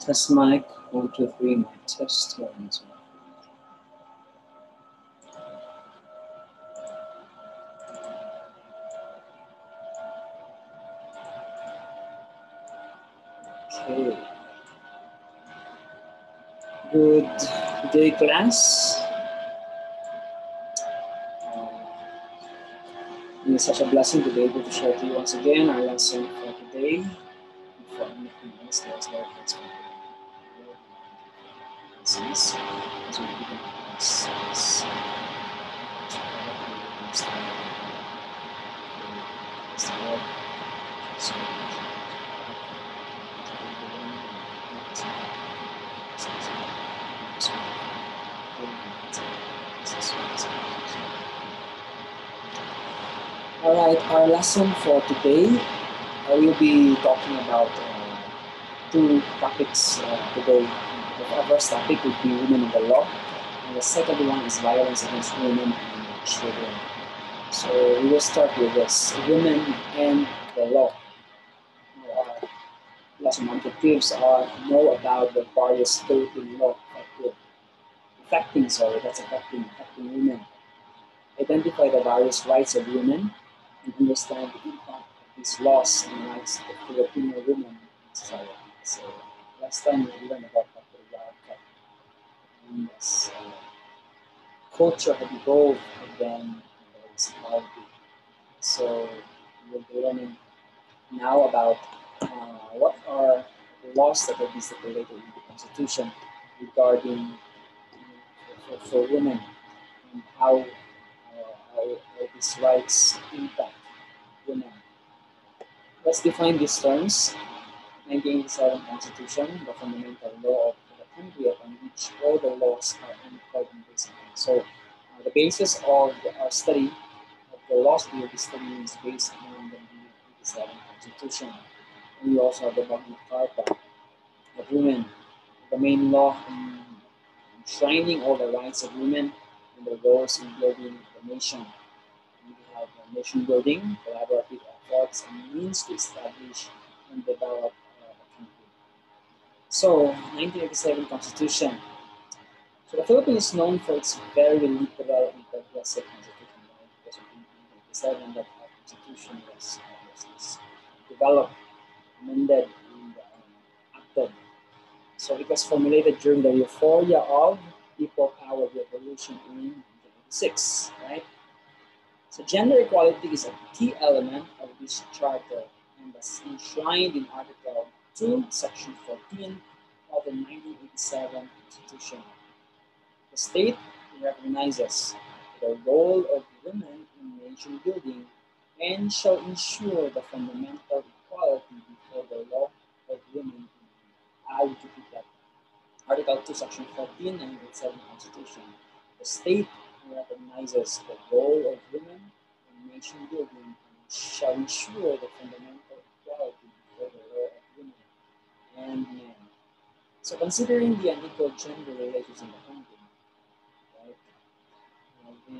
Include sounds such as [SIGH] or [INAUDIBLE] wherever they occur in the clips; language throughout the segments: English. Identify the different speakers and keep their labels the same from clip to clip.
Speaker 1: Test mic, one, two, three, mic test, two. Okay. Good day, class. Uh, it is such a blessing to be able to share to you once again our lesson for today. Before anything else, Alright, our lesson for today, uh, I will be talking about uh, two topics uh, today. The first topic would be women in the law, and the second one is violence against women and children. So we will start with this women and the law. Uh, Our lesson objectives are know about the various Philippine law affected, affecting, sorry, that's affecting, affecting women. Identify the various rights of women and understand the impact of these laws the rights of Filipino women in society. So last time we learned about uh, culture had evolved and then. So we'll be learning now about uh, what are the laws that have been stipulated in the Constitution regarding uh, for, for women and how, uh, how, how these rights impact women. Let's define these terms. 1987 Constitution, the fundamental law of the country which all the laws are and based upon. So, uh, the basis of our study of the laws we be studying is based on the 1987 Constitution. We also have the Magna Carta of women, the main law enshrining all the rights of women and the roles in building the nation. We have nation building, collaborative efforts, and means to establish and develop. So, 1987 Constitution. So the Philippines is known for its very liberal and progressive constitution. Because of 1987, that our constitution was, uh, was developed, amended, and um, acted. So it was formulated during the euphoria of people power revolution in 1986, right? So gender equality is a key element of this charter and is enshrined in Article 2, Section 14 of the 1987 Constitution. The state recognizes the role of women in nation building and shall ensure the fundamental equality before the law of women. I would repeat that. Article 2, Section 14, 1987 Constitution. The state recognizes the role of women in nation building and shall ensure the fundamental equality before the law of women and men. So considering the unequal gender relations in the country, right,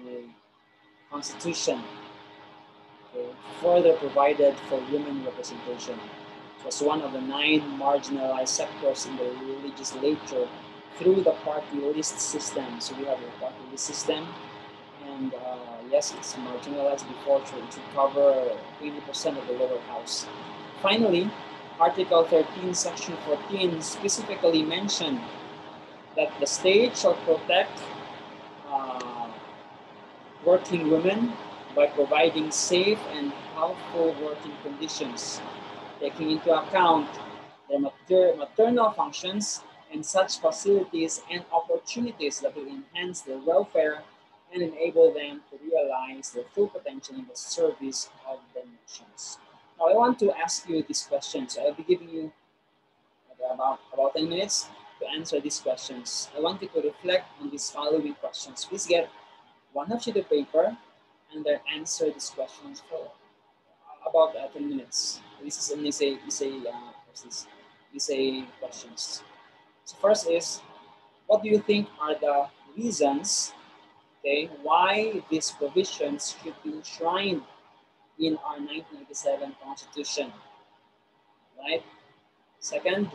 Speaker 1: the Constitution okay, further provided for women representation. Was one of the nine marginalized sectors in the legislature through the party list system. So we have a party list system, and uh, yes, it's marginalized before, it should cover 80% of the lower house. Finally, Article 13, Section 14 specifically mentioned that the state shall protect uh, working women by providing safe and healthful working conditions, taking into account their mater maternal functions and such facilities and opportunities that will enhance their welfare and enable them to realize their full potential in the service of the nations. Now, I want to ask you this question. So I'll be giving you about, about 10 minutes to answer these questions. I want you to reflect on these following questions. Please get one sheet of paper and then answer these questions for about uh, 10 minutes. This is an essay, essay, uh, this, essay questions. So first is, what do you think are the reasons, okay, why these provisions should be enshrined in our 1987 Constitution, right? Second,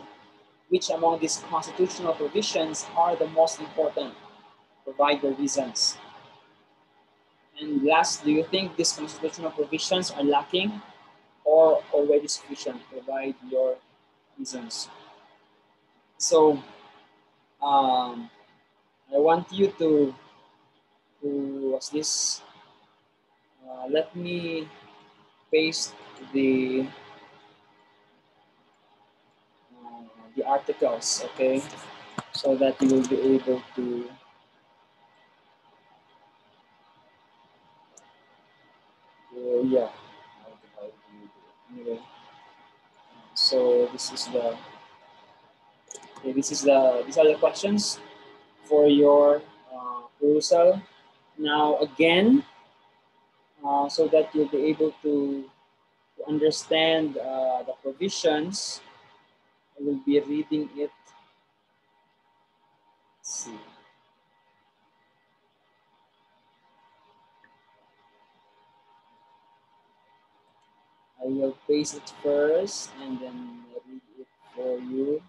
Speaker 1: Which among these constitutional provisions are the most important? Provide the reasons. And last, do you think these constitutional provisions are lacking or already sufficient? Provide your reasons. So, um, I want you to, to what's this? Uh, let me paste the uh, the articles, okay, so that you will be able to uh, yeah. Anyway, so this is the okay, this is the these are the questions for your uh, perusal. Now again, uh, so that you'll be able to, to understand uh, the provisions, I will be reading it. Let's see. I will paste it first and then read it for you.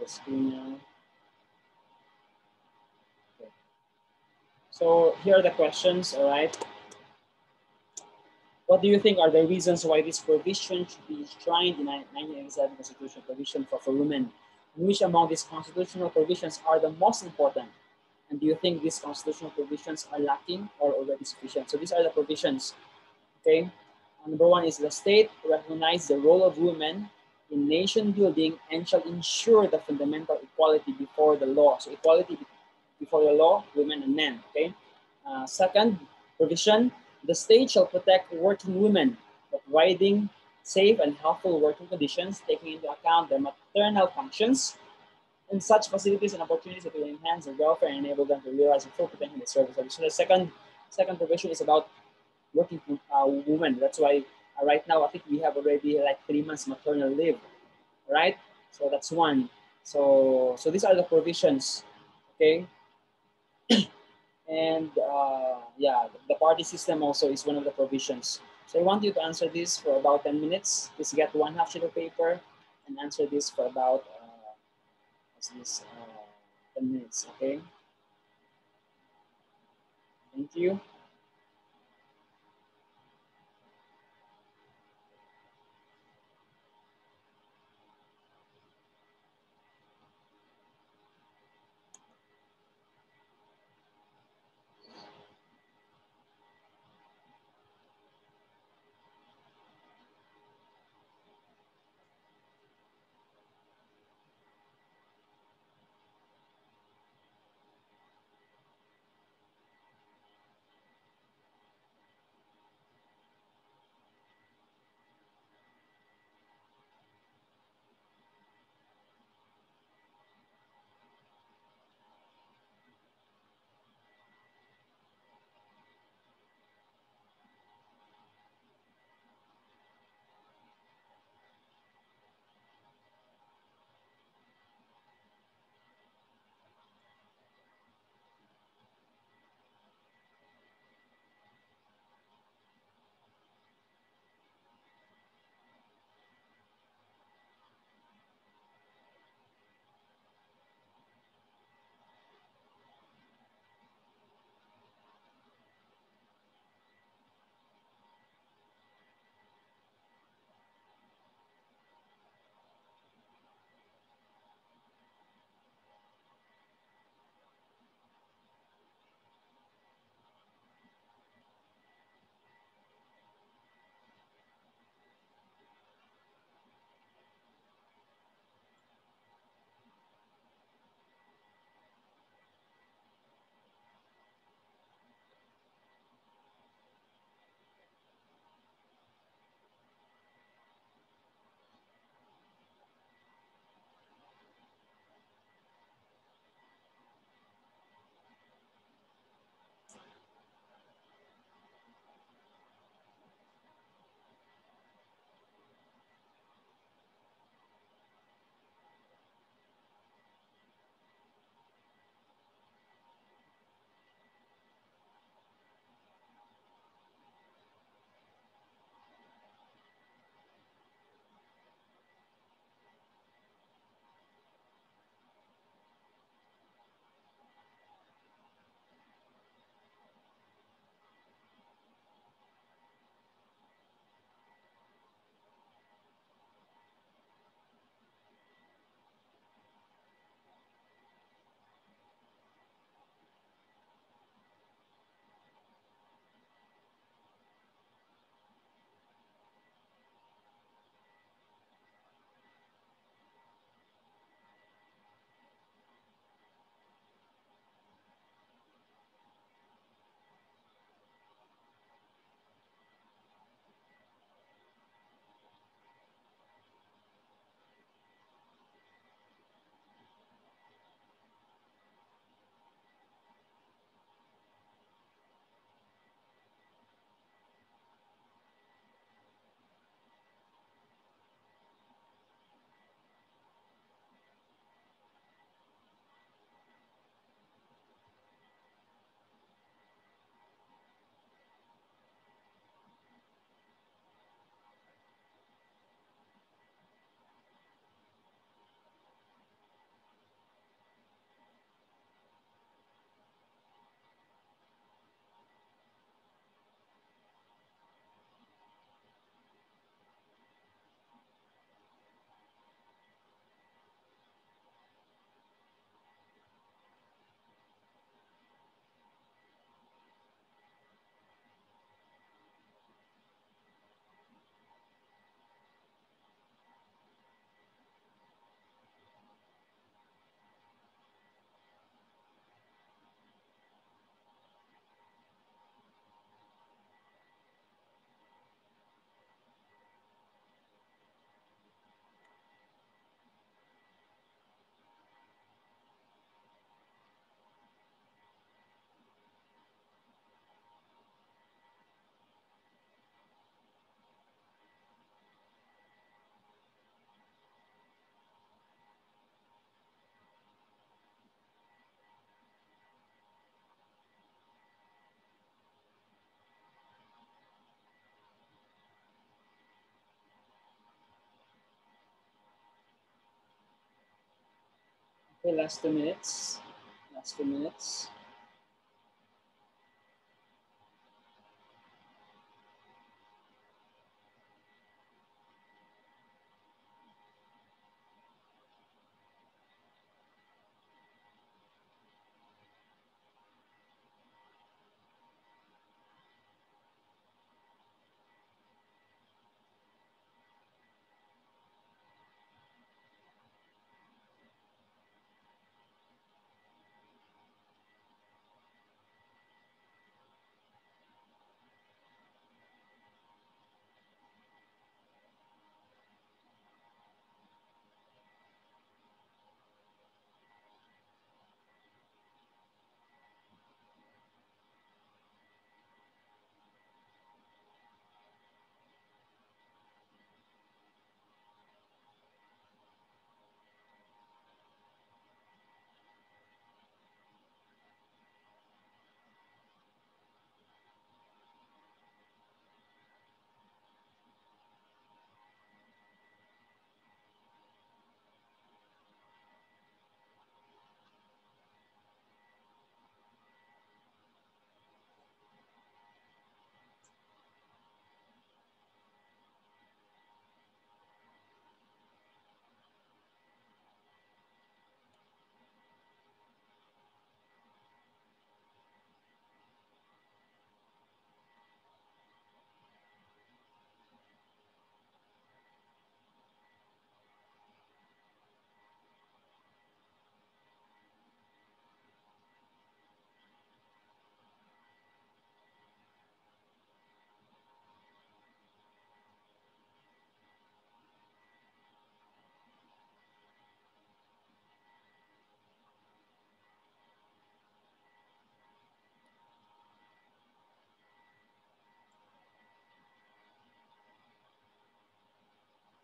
Speaker 1: The screen now. Okay. So here are the questions, all right? What do you think are the reasons why this provision should be enshrined in 1987 Constitution provision for, for women? Which among these constitutional provisions are the most important? And do you think these constitutional provisions are lacking or already sufficient? So these are the provisions, okay? Number one is the state recognize the role of women in nation building and shall ensure the fundamental equality before the law. So equality before the law, women and men, okay? Uh, second provision, the state shall protect working women providing safe and healthful working conditions, taking into account their maternal functions, and such facilities and opportunities that will enhance their welfare and enable them to realize their full potential the service. So the second, second provision is about working uh, women. That's why right now I think we have already like three months maternal leave, right? So that's one. So so these are the provisions, okay? [CLEARS THROAT] and uh, yeah, the party system also is one of the provisions. So I want you to answer this for about 10 minutes. Just get one half sheet of paper and answer this for about uh, this, uh, 10 minutes, okay? Thank you. Okay, last two minutes. Last two minutes.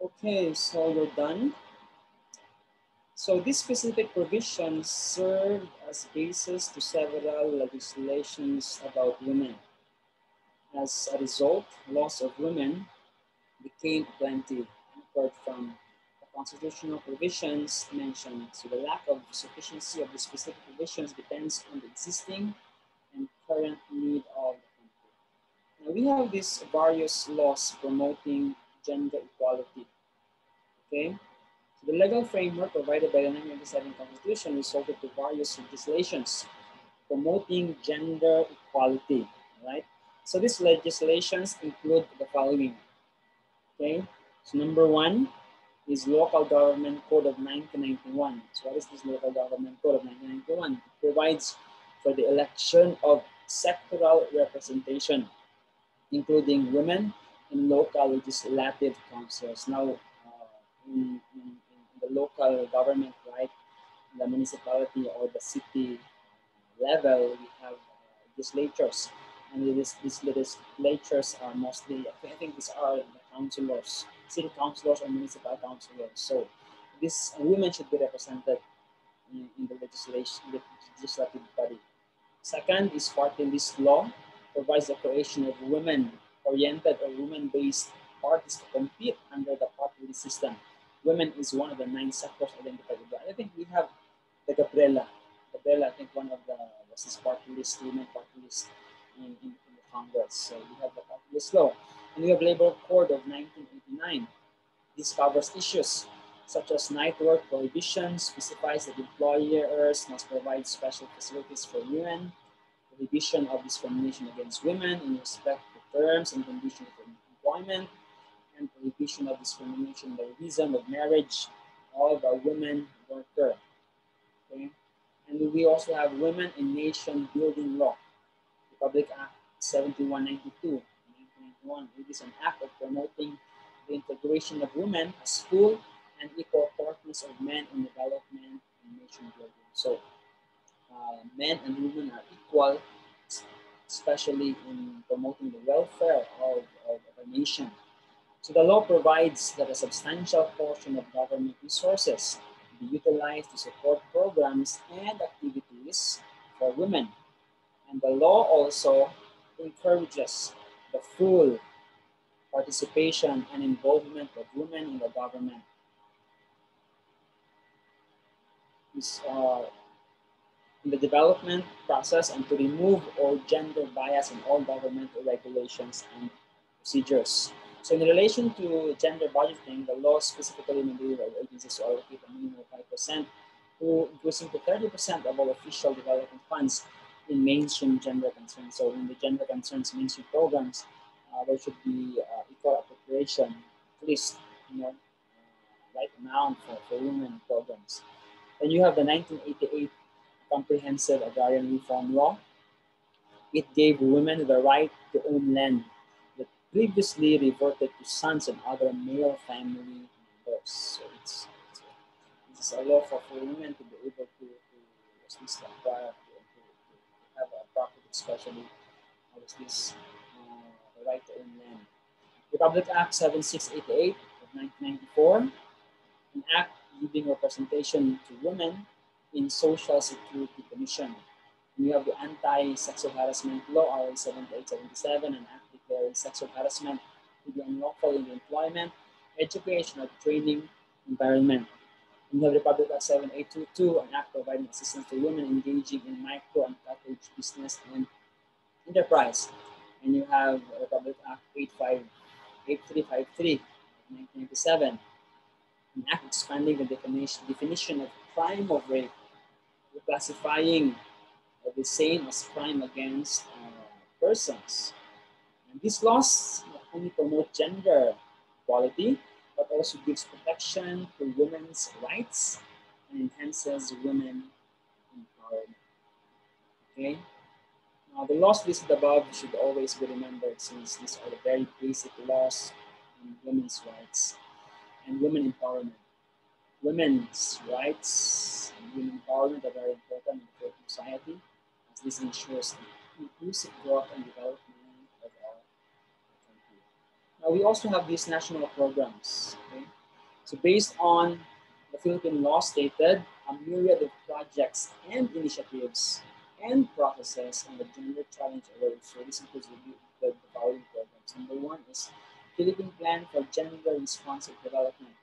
Speaker 1: Okay, so we're done. So this specific provisions serve as basis to several legislations about women. As a result, laws of women became plenty, apart from the constitutional provisions mentioned. So the lack of sufficiency of the specific provisions depends on the existing and current need of the country. Now we have these various laws promoting gender equality. Okay, so the legal framework provided by the 1997 Constitution resulted to various legislations promoting gender equality, right? So these legislations include the following, okay? So number one is Local Government Code of 1991. So what is this Local Government Code of 1991? It provides for the election of sectoral representation, including women in local legislative councils. Now, in, in, in the local government, right, the municipality or the city level, we have uh, legislatures. And these, these legislatures are mostly, I think these are the councilors, city councilors or municipal councilors. So these women should be represented in, in the legislation, the legislative body. Second is part in this law, provides the creation of women-oriented or women-based parties to compete under the party system women is one of the nine sectors identified I think we have the Gabriela. Gabriela, I think one of the was this party list, women party list in, in, in, the Congress. So we have the party list law. And we have Labor Code of 1989. This covers issues such as night work prohibition, specifies that employers must provide special facilities for women, prohibition of discrimination against women in respect terms and conditions of employment, and prohibition of discrimination by reason of marriage of a woman worker. Okay? And we also have Women in Nation Building Law, Republic Act 7192, 1991. It is an act of promoting the integration of women as full and equal partners of men in development and nation building. So uh, men and women are equal, especially in promoting the welfare of, of, a nation. So the law provides that a substantial portion of government resources be utilized to support programs and activities for women. And the law also encourages the full participation and involvement of women in the government. uh, in the development process and to remove all gender bias in all governmental regulations and procedures. So in relation to gender budgeting, the law specifically mandated agencies to allocate a minimum of 5% to increasing to 30% of all official development funds in mainstream gender concerns. So in the gender concerns mainstream programs, uh, there should be uh, equal appropriation, at least, you know, right amount for, for women programs. Then you have the 1988 Comprehensive Agrarian Reform Law. It gave women the right to own land that previously reverted to sons and other male family members. So it's, it's, a, it's a law for, for women to be able to, to at least acquire, to, to, to have a property, especially was this uh, the right to own land. Republic Act 7688 of 1994, an act giving representation to women in Social Security Commission. And you have the Anti-Sexual Harassment Law, RA 7877, an act declaring sexual harassment to be unlawful in the employment, education, training environment. And you have Republic Act 7822, an act providing assistance to women engaging in micro and cottage business and enterprise. And you have Republic Act 85, 8353 1997, an act expanding the definition, definition of crime of rape classifying the same as crime against uh, persons. And these laws not only promote gender equality, but also gives protection to women's rights and enhances women empowerment. Okay? Now, the laws listed above should always be remembered since these are the very basic laws on women's rights and women empowerment. Women's rights women empowerment are important in society as this ensures the inclusive growth and development of our country. Now we also have these national programs. Okay? So based on the Philippine law stated, a myriad of projects and initiatives and processes on the gender challenge arose. So this includes the, the, the following programs. Number one is Philippine Plan for Gender Responsive Development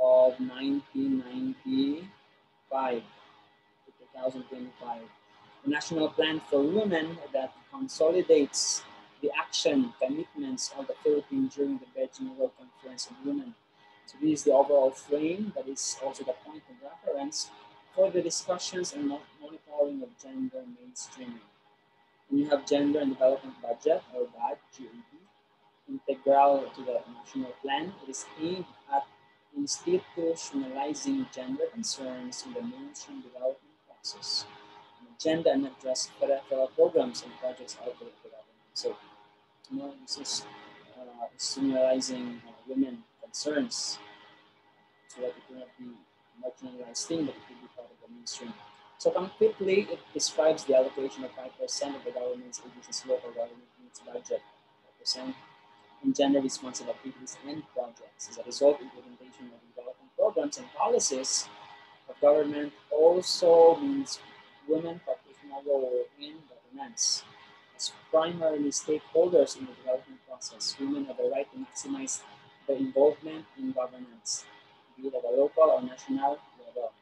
Speaker 1: of 1995 to 2025. The National Plan for Women that consolidates the action commitments of the Philippines during the Beijing World Conference on Women. So this is the overall frame, but it's also the point of reference for the discussions and monitoring of gender mainstreaming. And you have Gender and Development Budget, or GAD, integral to the national plan. It is aimed at institutionalizing gender concerns in the mainstream development process, and agenda and address federal programs and projects out of the government. So, you know, this is uh, institutionalizing uh, women concerns so that it will not be marginalized thing, but it will be part of the mainstream. So concretely, it describes the allocation of 5% of the government's agencies local government needs budget, 5% in gender responsive activities and projects. As a result, implementation of development programs and policies of government also means women participate role in governance. As primarily stakeholders in the development process, women have the right to maximize their involvement in governance, be it at a local or national level.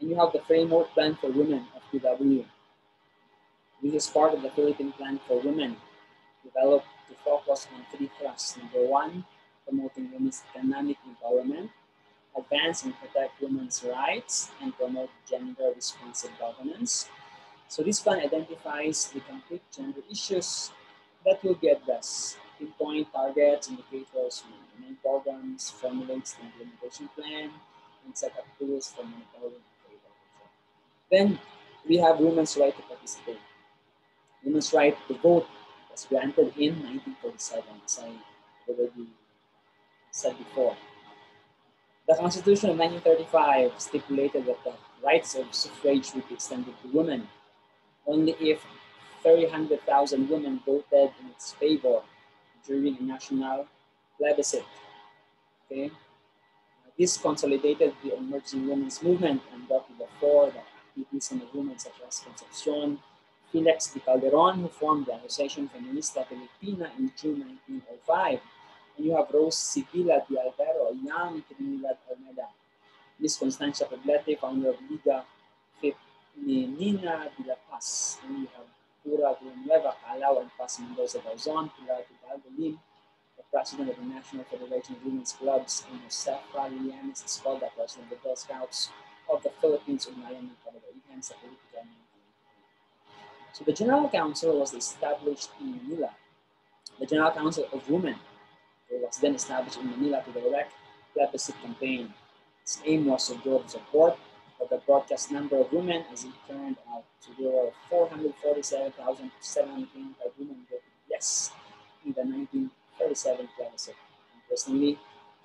Speaker 1: And you have the framework plan for women of PW. This is part of the Philippine Plan for Women, developed to focus on three thrusts. Number one, promoting women's economic empowerment, advance and protect women's rights, and promote gender responsive governance. So this plan identifies the concrete gender issues that will be addressed, pinpoint targets, indicators, main programs, formulates the implementation plan, and set up tools for monitoring. Then we have women's right to participate. Women's right to vote was granted in 1947, as I already said before. The Constitution of 1935 stipulated that the rights of suffrage would be extended to women only if 300,000 women voted in its favor during a national plebiscite. Okay? This consolidated the emerging women's movement and brought to the fore the activism of women such as Concepcion, Felix de Calderon, who formed the Association Feminista Filipina in June 1905. And you have Rose Sevilla de Alvero, a young Trinidad Almeida. Miss Constancia Poblete, founder of Liga Femenina de la Paz. And we have Pura Villanueva, Kalaw, and Paz Mendoza Guazon, Pilar Hidalgo Lim, the president of the National Federation of Women's Clubs, and Josefa Llanes Escoda, president of the Girl Scouts of the Philippines, Unayan ng Kababaihan sa politika So the General Council was established in Manila. The General Council of Women was then established in Manila to direct the plebiscite campaign. Its aim was to build support of the broadcast number of women as it turned out. to there were 447,725 women voted yes in the 1937 plebiscite. Interestingly,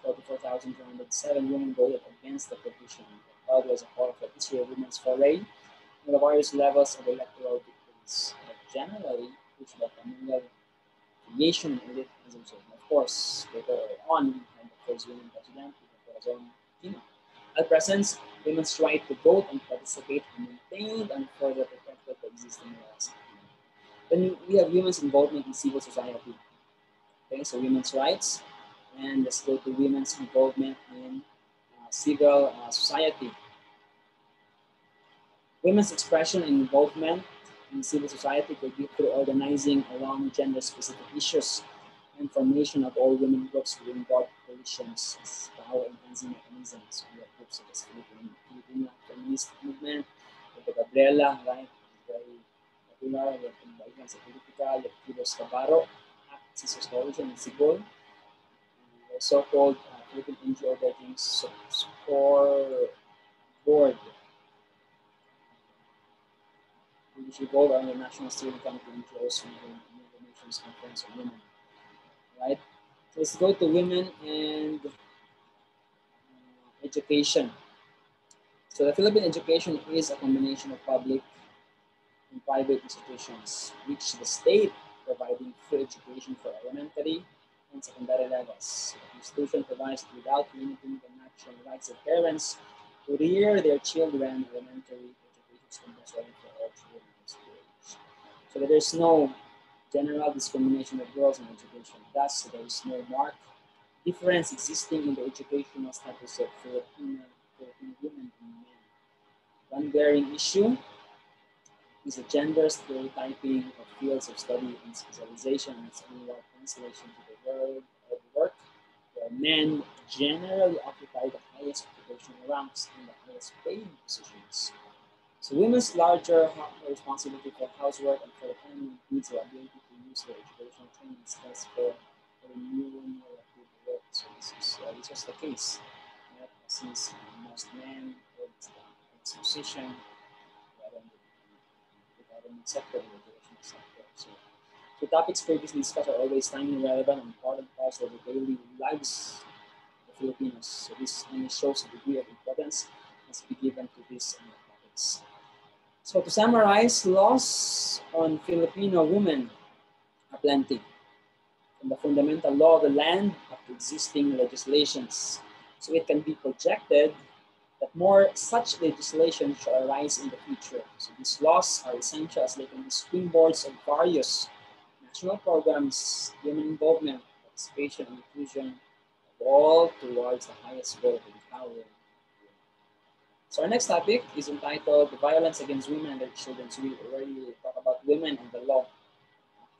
Speaker 1: 44,207 women voted against the petition. The was a call for this year women's foray in the various levels of electoral victories. But generally, which the familial creation result. Of course, later on, had the first women president, Corazon Aquino. At present, women's right to vote and participate and maintained and further protected the existing laws. Then we have women's involvement in civil society. Okay, so women's rights, and let's go to women's involvement in uh, civil uh, society. Women's expression and involvement in civil society could be through organizing around gender-specific issues and formation of all women groups within broad coalitions as power-enhancing mechanisms. We have groups such as Philippine, Filipino Feminist Movement, the Gabriela, right, very popular, we have Kumbayan sa Politika, we have Kilos Cabaro, Act Sisters Coalition in Sigol, the so-called uh, Philippine NGO Voting Support Board, which revolve around the National Steering Committee NGOs from the United Nations Conference on Women. Right? Let's go to women and uh, education. So the Philippine education is a combination of public and private institutions, which the state providing free education for elementary and secondary levels. The institution provides without limiting the natural rights of parents to rear their children elementary education for all children. So that there's no general discrimination of girls in education. Thus, there is no marked difference existing in the educational status of Filipino, women and men. One glaring issue is the gender stereotyping of fields of study and specialization and its annual translation to the world of work, where men generally occupy the highest occupational ranks and the highest paid positions. So women's larger responsibility for housework and for the family needs their ability to use their educational training skills for, for the new relative work. So this is uh, this was the case. Since most men ex musician, government sector, the educational sector. So, the topics previously discussed are always timely relevant and important parts of the daily lives of Filipinos. So this only shows the degree of importance must be given to these topics. So to summarize, laws on Filipino women are plenty. From the fundamental law of the land up to existing legislations. So it can be projected that more such legislation shall arise in the future. So these laws are essential as they can be springboards of various national programs, human involvement, participation, and inclusion, all towards the highest goal of empowering. So our next topic is entitled Violence Against Women and Their Children. So we already talk about women and the law,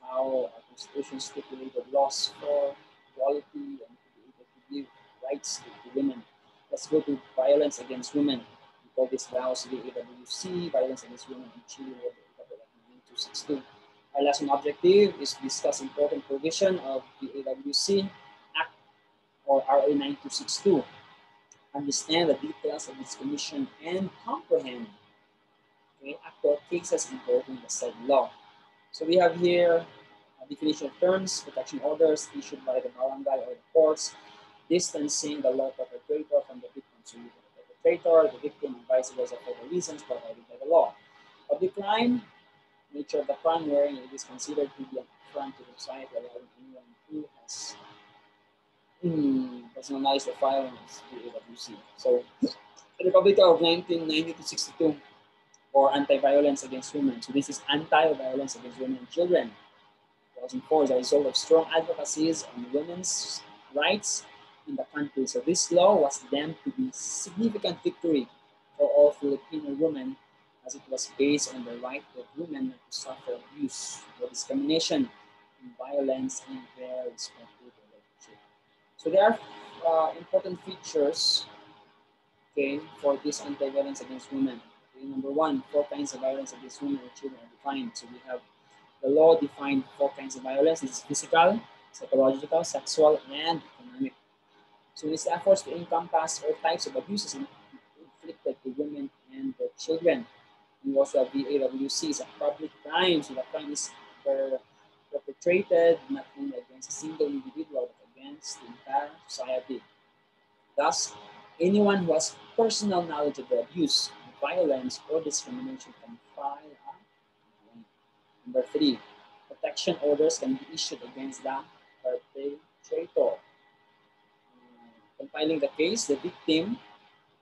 Speaker 1: how our constitution stipulated laws for equality and to be able to give rights to, to women. Let's go to violence against women. We call this vows the AWC, violence against women and children, 9262. Our lesson objective is to discuss important provision of the AWC Act or RA 9262 understand the details of its commission and comprehend okay, actual cases involving the said law. So we have here a definition of terms, protection orders issued by the barangay or the courts, distancing the law perpetrator from the victim. You the perpetrator, the victim, and vice versa for the reasons provided by the law. Public crime, nature of the crime wherein it is considered to be an affront to the society allowing anyone who has mm, personalized the violence to AWC. So the Republic of 1990 to 62 or anti-violence against women. So this is anti-violence against women and children. 2004 is a result of strong advocacies on women's rights in the country. So this law was deemed to be significant victory for all Filipino women as it was based on the right of women to suffer abuse or discrimination and violence in their respective. So there are uh, important features okay, for this anti-violence against women. Okay, number one, four kinds of violence against women and children are defined. So we have the law defined four kinds of violence. Is physical, psychological, sexual, and economic. So this efforts to encompass all types of abuses inflicted to women and their children. We also have VAWC is a public crime. So the crime is perpetrated not only against a single individual, against the entire society. Thus, anyone who has personal knowledge of the abuse, violence, or discrimination can file a Number three, protection orders can be issued against the perpetrator. Uh, compiling the case, the victim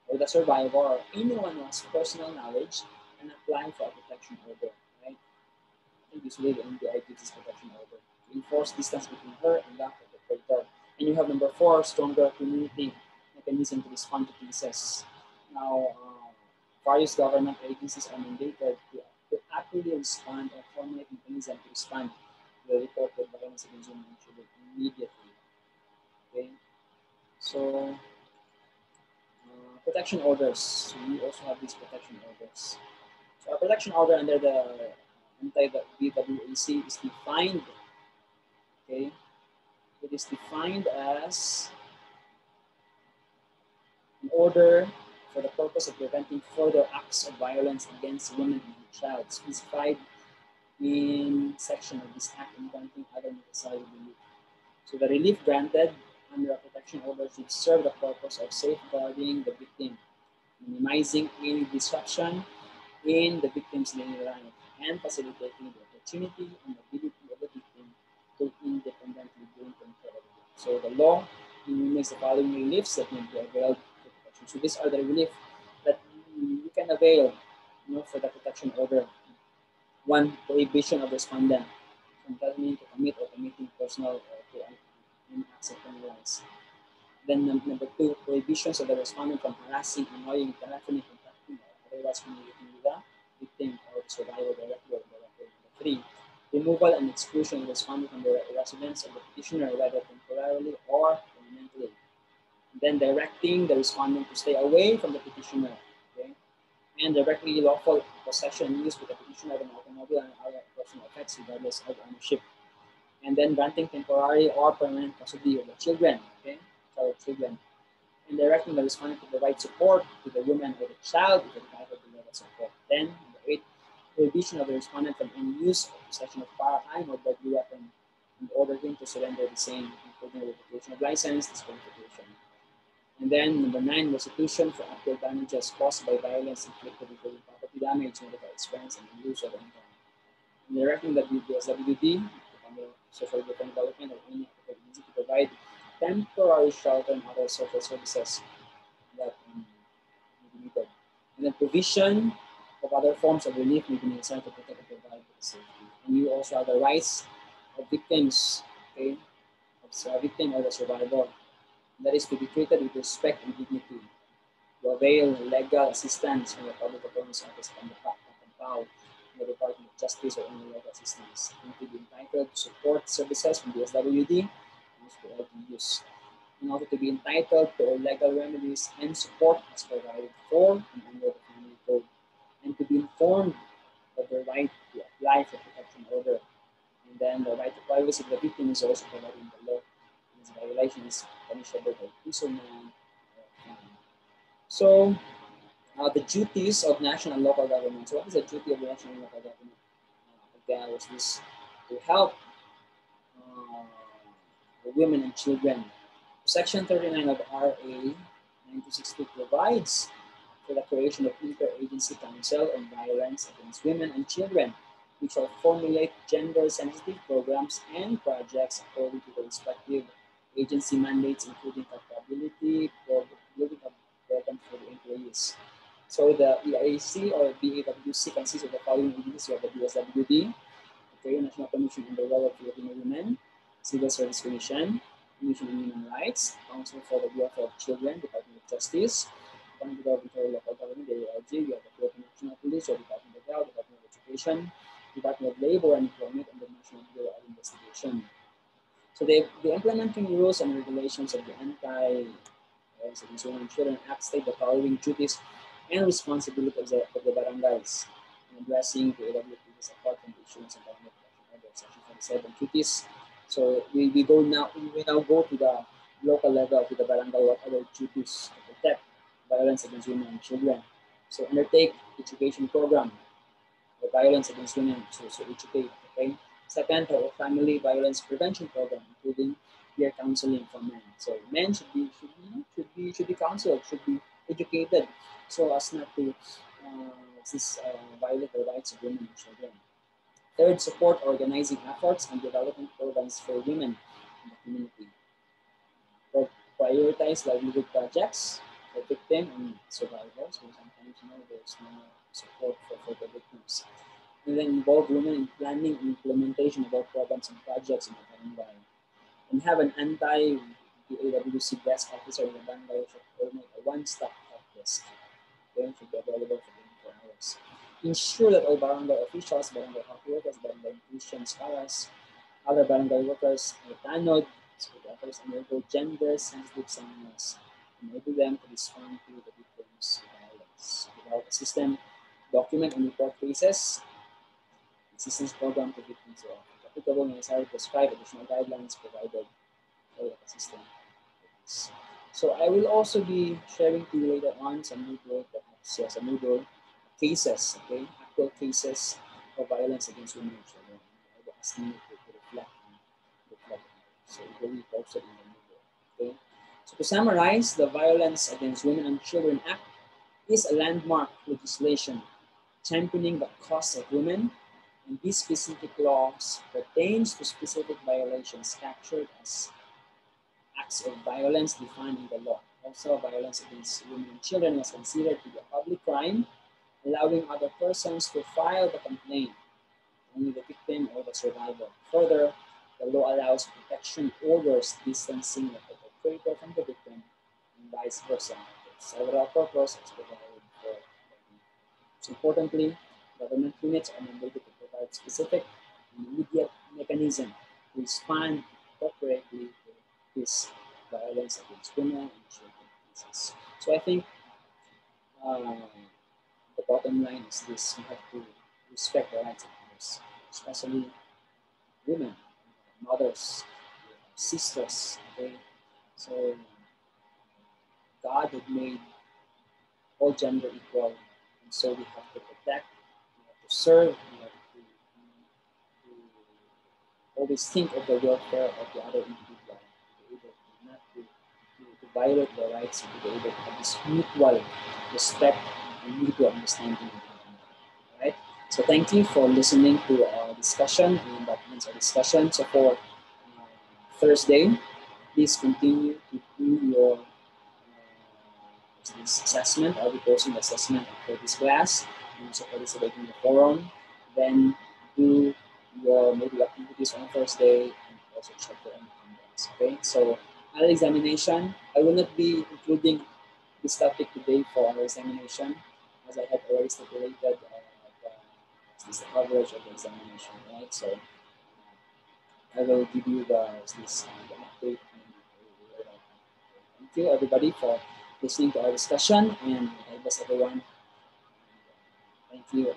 Speaker 1: or the survivor or anyone who has personal knowledge and applying for a protection order, right? I think usually the NBI gives this protection order to enforce distance between her you have number four, stronger community mechanism to respond to cases. Now, uh, various government agencies are mandated to to actively respond or formulate mechanism to respond to the reported violence against women and children immediately. Okay, so uh, protection orders. We also have these protection orders. So a protection order under the anti-VWAC is defined. Defined as an order for the purpose of preventing further acts of violence against women and child specified in section of this act and granting other necessary relief. So the relief granted under a protection order should serve the purpose of safeguarding the victim, minimizing any disruption in the victim's daily life, and facilitating the opportunity and ability of the victim to independently gain control of it. So the law makes the following reliefs that may be availed protection. So these are the relief that you can avail you know, for the protection order. One, prohibition of respondent from telling to commit or committing personal or to any acts of criminals. Then number two, prohibitions of the respondent from harassing, annoying, telephony, contacting, or otherwise communicating with the victim or survivor directly or indirectly. Number three, removal and exclusion of the respondent from the residence of the petitioner, whether temporarily or permanently. And then directing the respondent to stay away from the petitioner and directly lawful possession used use with the petitioner of an automobile and other personal effects regardless of ownership. And then granting temporary or permanent custody of the children, okay, child children. And directing the respondent to provide support to the woman or the child if entitled to legal support. Then, prohibition of the respondent from any use or possession of firearm or deadly weapon in order him to surrender the same, including revocation of license, disqualification. And then number nine, restitution for actual damages caused by violence inflicted including property damage, medical expense, and use of income. And directing that the SWD, the Social Development, or any agency to provide temporary shelter and other social services that um, needed. And then provision other forms of relief necessary to protect and provide. And you also have the rights of victims, okay, of a victim or the survivor that is to be treated with respect and dignity, to avail legal assistance from the public attorney's office from the the Department of Justice or any legal assistance, and to be entitled to support services from the SWD, which will be used, and also to be entitled to legal remedies and support as provided for and under the and to be informed of the right to apply for protection order. And then the right to privacy of the victim is also provided in the law violations punishable by imprisonment. So, uh, the duties of national and local government. So, what is the duty of the national and local government? Uh, again, was this to help uh, the women and children. Section 39 of RA 1962 provides for the creation of interagency council on violence against women and children, which shall formulate gender-sensitive programs and projects according to the respective agency mandates, including building a program for the employees. So the EIC or BAWC consists of the following agencies. You have the DSWD, okay, National Commission on the Role of Filipino Women, Civil Service Commission, Commission on Human Rights, Council for the Welfare of Children, Department of Justice, Department of Government, Local Government, DILG, we have the Philippine National Police, or Department of Health, Department of Education, Department of Labor and Employment, and the National Bureau of Investigation. So they, the implementing rules and regulations of the anti uh, women and children act state the following duties and responsibilities of the, of the barangays in addressing the AWPs apart from the issuance of government order section 47 duties. So we, we go now we now go to the local level to the barangay what other duties to violence against women and children. So undertake education program the violence against women, so, so educate, okay? Second, a family violence prevention program, including peer counseling for men. So men should be should be should be should be counseled, should be educated, so as not to uh, this, uh, violate the rights of women and children. Third, support organizing efforts and development programs for women in the community. Prioritize livelihood projects for victims and survivors. So sometimes you know there's no support for, for the victims. And then involve women in planning and implementation of all programs and projects in the barangay. And have an anti AWC desk officer in the barangay should coordinate a one-stop help desk. Okay, should be available for 24 hours. Ensure that all barangay officials, barangay health workers, barangay nutrition scholars, other barangay workers are tanod, school workers undergo gender-sensitive seminars, enable them to respond to the victims' violence. A system document and report cases, assistance program to victims of applicable necessary prescribe additional guidelines provided for the system. So I will also be sharing to you later on some Moodle, perhaps some Moodle cases, okay, actual cases of violence against women and children. I will ask you to, reflect. So it will be posted in the okay. So to summarize, the Violence Against Women and Children Act is a landmark legislation championing the cause of women, and these specific laws pertains to specific violations captured as acts of violence defined in the law. Also, violence against women and children was considered to be a public crime, allowing other persons to file the complaint, only the victim or the survivor. Further, the law allows protection orders distancing the perpetrator from the victim and vice versa. Several purposes provided most importantly, government units are mandated to provide specific and immediate mechanism to respond appropriately to this violence against women and children cases. So I think uh, the bottom line is this, you have to respect the rights of others, especially women, mothers, sisters, okay? So God had made all gender equal and so we have to protect, we have to serve, we have to, to always think of the welfare of the other individual, to be able to not to, to, to violate their rights, to be able to have this mutual respect and mutual understanding. Right? So thank you for listening to our discussion and that ends our discussion. So for uh, Thursday, please continue to do your this assessment. I'll be posting the assessment for this class. You also participate in the forum. Then do your module activities on Thursday and also check your attendance. Okay, so annual examination. I will not be including this topic today for our examination as I have already stipulated uh, the, this the coverage of the examination, right? So I will give you the, this uh, the update. You everybody for listening to our discussion and I bless everyone. Thank you.